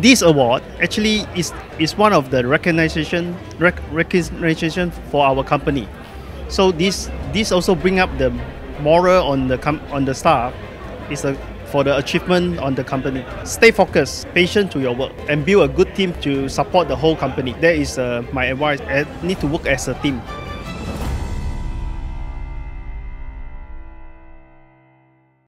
This award actually is, is one of the recognition rec, recognition for our company. So this this also bring up the moral on the com- on the staff is a, for the achievement on the company. Stay focused, patient to your work, and build a good team to support the whole company. That is uh, my advice. I need to work as a team.